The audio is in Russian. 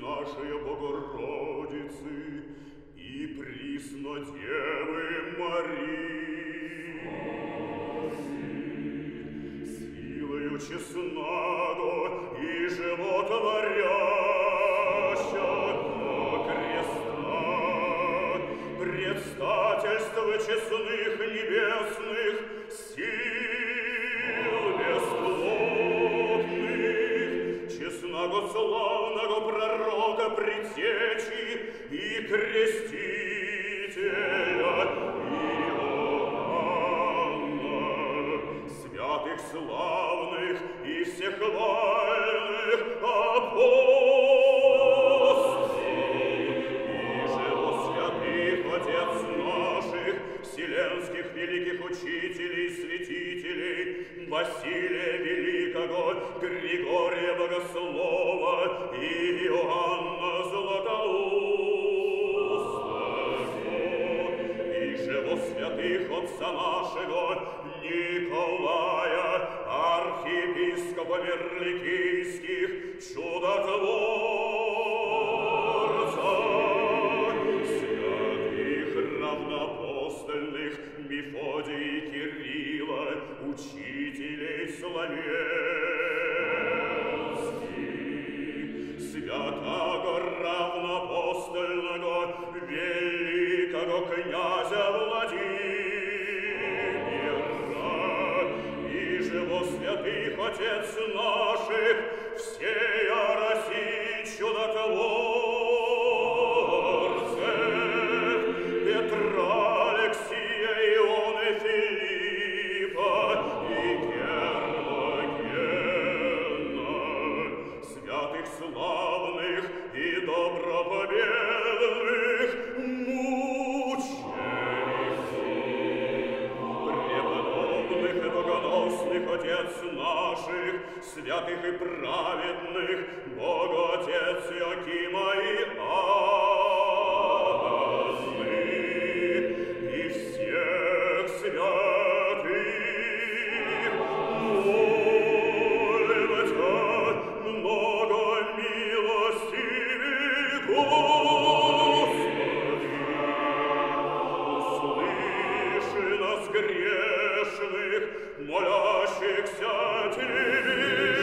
нашей Богородицы и присно Девы Марии. Силою честного и животворящего креста предстательство честных небесных сил честного славного пророка предтечи и крестителя Иоанна, святых славных и всехвальных апостолов, и живо святых отец наших, вселенских великих учителей, Василия Великого, Григория Богослова и Иоанна Златоустого, и живо святых отца нашего, Николая, архиепископа Мерликийских, чудотворца, святых равноапостольных Мефодия учителей словенских, святого равноапостольного великого князя Владимира и живо святых отец наших всея России чудотворцев богоносных отец наших, святых и праведных, Бога Отец Иакима и Анны, и всех святых, молим Тебя, много милостивый Господи, услыши нас грешных, молящихся Тебе.